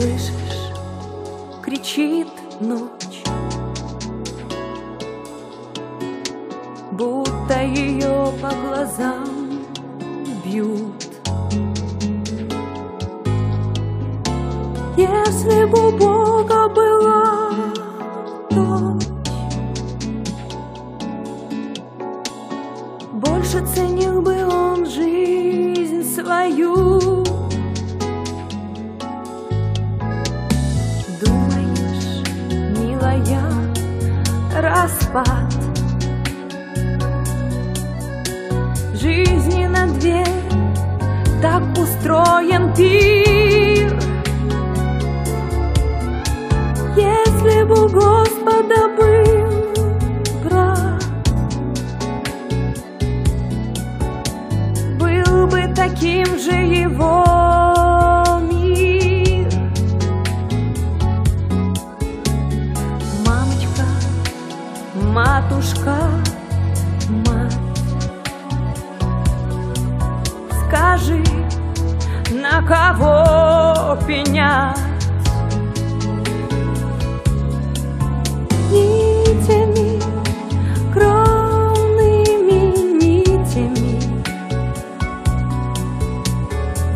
слышишь, кричит ночь, Будто ее по глазам бьют. Если бы у Бога была дочь, Больше ценил бы он жизнь свою. Распад Жизни на две так устроен пир. Если бы у Господа был брат, был бы таким же его матушка, мать, скажи, на кого пенять? Нитями, кровными нитями.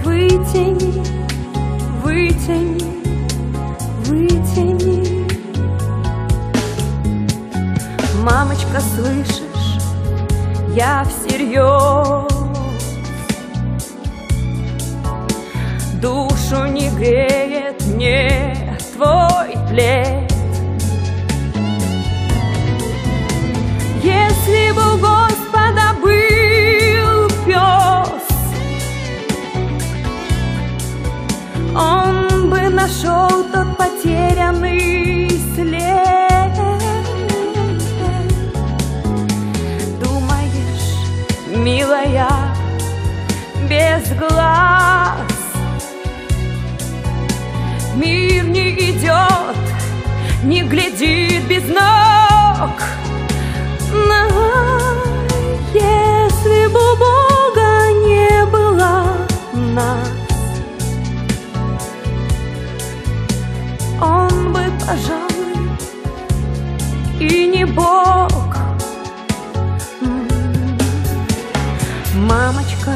Вытяни, вытяни, вытяни Мамочка, слышишь, я всерьез. Душу не греет мне твой плед. Если бы у Господа был пес, Он бы нашел тот не глядит без ног. Но если бы Бога не было нас, Он бы, пожалуй, и не Бог. Мамочка,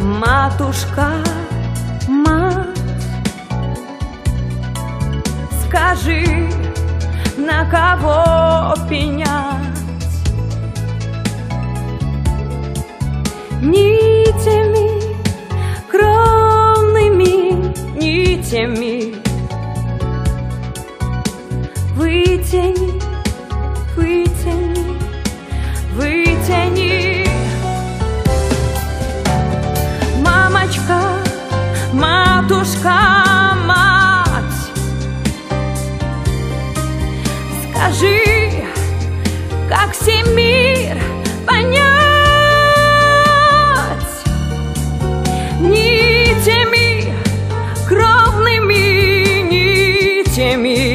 матушка, кого пенять? Нитями, кровными нитями Вытяни, Me.